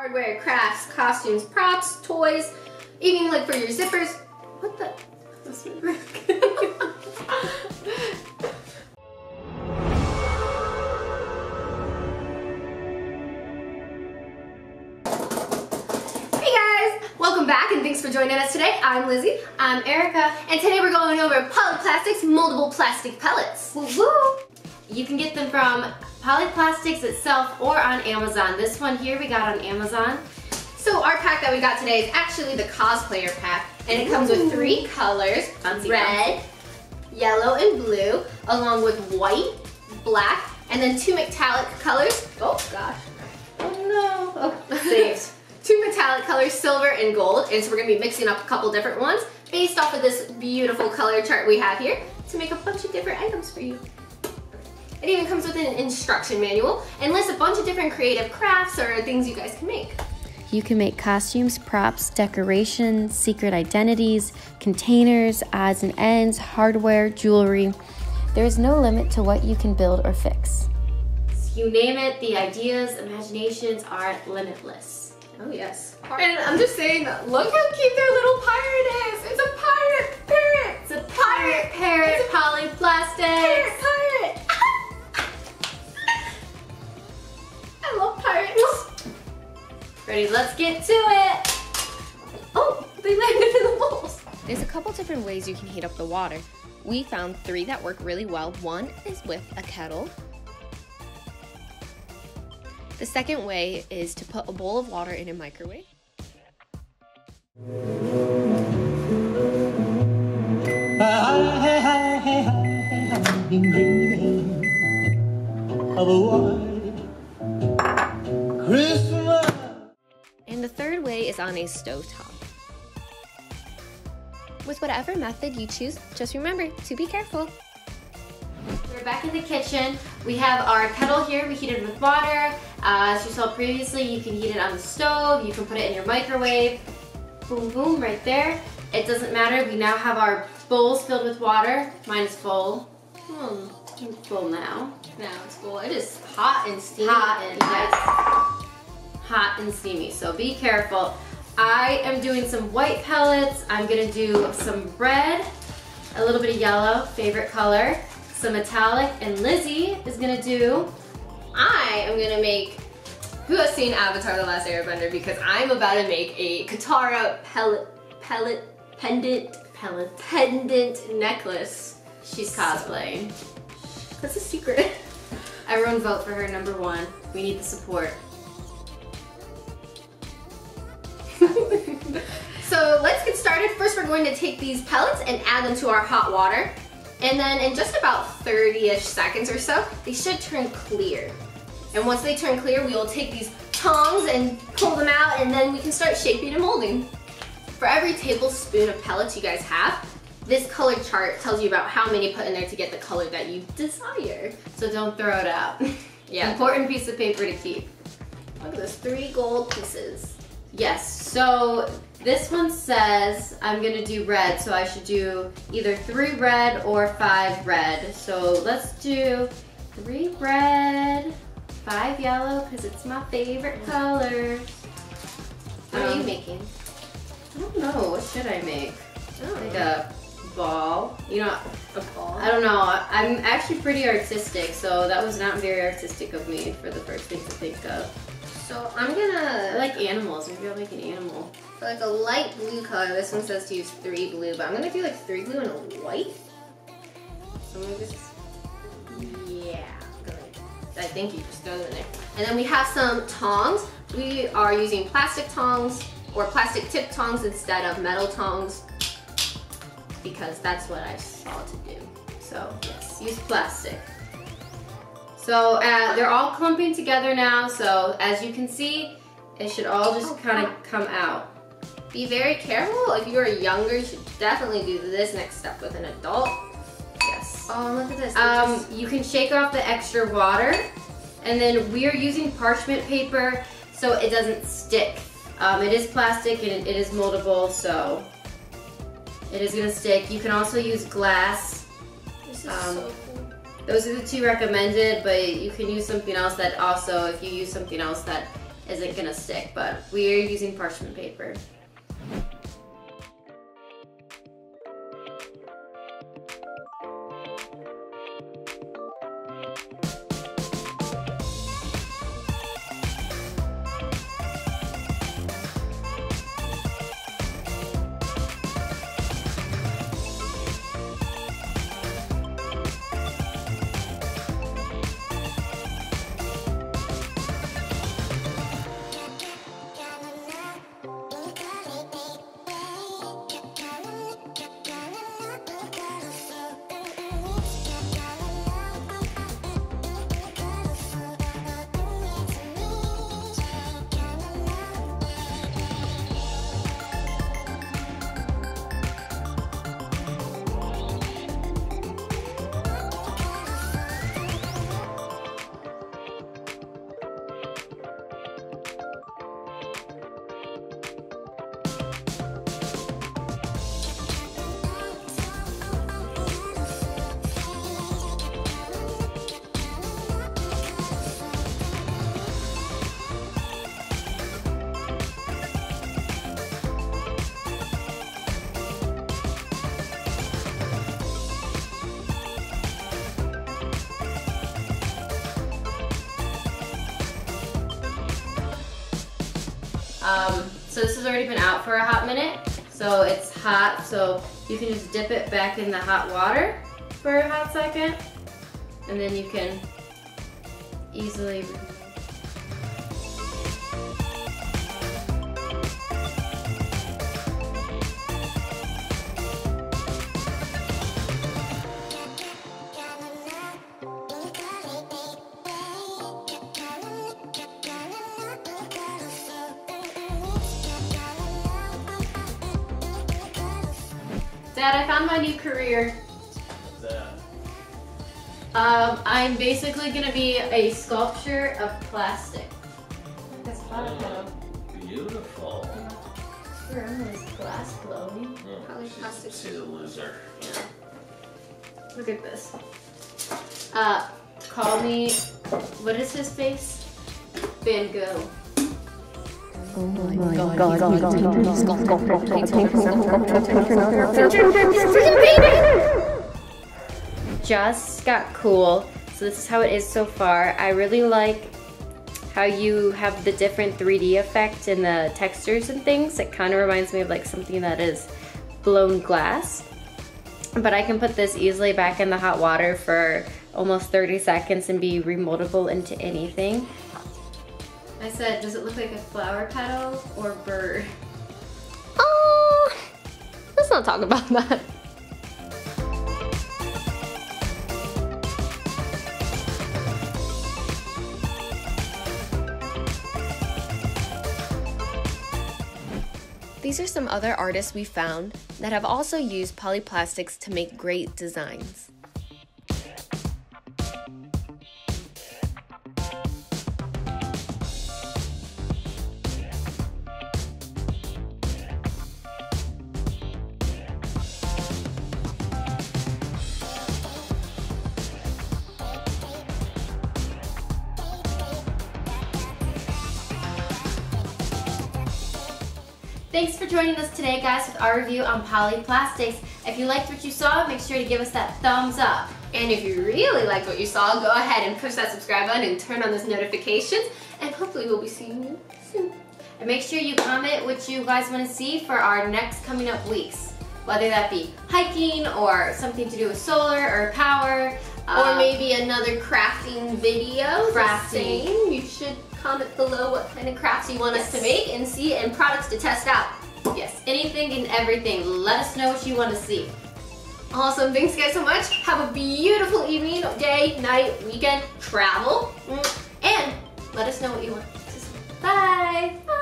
hardware, crafts, costumes, props, toys, even like for your zippers. What the? That's my Hey guys, welcome back and thanks for joining us today. I'm Lizzie. I'm Erica. And today we're going over Polly Plastics moldable plastic pellets. Woo woo! You can get them from Polly Plastics itself or on Amazon. This one here we got on Amazon. So our pack that we got today is actually the cosplayer pack and it comes with three colors, Fancy red, yellow, and blue, along with white, black, and then two metallic colors. Oh gosh. Oh no. Oh, saved. two metallic colors, silver and gold. And so we're gonna be mixing up a couple different ones based off of this beautiful color chart we have here to make a bunch of different items for you. It even comes with an instruction manual and lists a bunch of different creative crafts or things you guys can make. You can make costumes, props, decorations, secret identities, containers, odds and ends, hardware, jewelry. There is no limit to what you can build or fix. You name it, the ideas, imaginations are limitless. Oh yes. And I'm just saying, look how cute their little pirate is. It's a pirate parrot. It's a pirate parrot, It's a Polly Plastics. Pirate pirate. I love pirates. Ready, let's get to it. Oh, they landed in the bowls. There's a couple different ways you can heat up the water. We found three that work really well. One is with a kettle. The second way is to put a bowl of water in a microwave. I've been dreaming of a white is on a stovetop. With whatever method you choose, just remember to be careful. We're back in the kitchen. We have our kettle here. We heated with water. Uh, as you saw previously, you can heat it on the stove. You can put it in your microwave. Boom, boom, right there. It doesn't matter. We now have our bowls filled with water. Mine is full. Hmm. It's full now. Now it's cool. It is hot and steamy. Hot, and yes. Hot and steamy, so be careful. I am doing some white pellets. I'm gonna do some red, a little bit of yellow, favorite color, some metallic, and Lizzie is gonna do I am gonna make. Who has seen Avatar: The Last Airbender? Because I'm about to make a Katara pellet, pellet, pendant, pellet. pendant necklace. She's cosplaying. That's a secret. Everyone vote for her number one. We need the support. Going to take these pellets and add them to our hot water. And then in just about 30-ish seconds or so, they should turn clear. And once they turn clear, we will take these tongs and pull them out and then we can start shaping and molding. For every tablespoon of pellets you guys have, this color chart tells you about how many put in there to get the color that you desire. So don't throw it out. Yeah. Important piece of paper to keep. Look at this, three gold pieces. Yes, so this one says I'm gonna do red, so I should do either three red or five red. So let's do three red, five yellow, because it's my favorite color. What are you Um, making? I don't know, what should I make? Oh, Like a ball. You know, a ball. I don't know. I'm actually pretty artistic, so that was not very artistic of me for the first thing to think of. So I'm gonna like animals. Maybe I'll make an animal. For like a light blue color, this one says to use three blue, but I'm gonna do like three blue and a white. So I'm gonna just, yeah, I think you just go in there. And then we have some tongs. We are using plastic tongs or plastic tip tongs instead of metal tongs because that's what I saw to do. So yes, use plastic. So uh, they're all clumping together now. So as you can see, it should all just Oh, kind of come out. Be very careful. If you are younger, you should definitely do this next step with an adult. Yes. Oh, look at this. Um, just- you can shake off the extra water, and then we are using parchment paper so it doesn't stick. Um, it is plastic and it is moldable, so it is gonna stick. You can also use glass. this is um, so cool. Those are the two recommended, but you can use something else that also, if you use something else that isn't gonna stick, but we are using parchment paper. Um, so this has already been out for a hot minute. So it's hot, so you can just dip it back in the hot water for a hot second. And then you can easily Dad, I found my new career. Um, I'm basically gonna be a sculpture of plastic. That's Beautiful. Where Emily's glass blowing. Probably plastic. See the loser. Look at this. Uh, call me, what is his face? Van Gogh. Just got cool. So this is how it is so far. I really like how you have the different 3D effect and the textures and things. It kind of reminds me of like something that is blown glass. But I can put this easily back in the hot water for almost 30 seconds and be remoldable into anything. I said, does it look like a flower petal or bird? Oh, let's not talk about that. These are some other artists we found that have also used Polly Plastics to make great designs. Thanks for joining us today, guys, with our review on Polly Plastics. If you liked what you saw, make sure to give us that thumbs up. And if you really liked what you saw, go ahead and push that subscribe button and turn on those notifications. And hopefully we'll be seeing you soon. And make sure you comment what you guys want to see for our next coming up weeks. Whether that be hiking or something to do with solar or power. Or uh, maybe another crafting video. Crafting. You should comment below what kind of crafts you want us to make and see and products to test out. Yes, anything and everything. Let us know what you want to see. Awesome. Thanks guys so much. Have a beautiful evening, day, night, weekend, travel. Mm, And let us know what you want to see. Bye. Bye.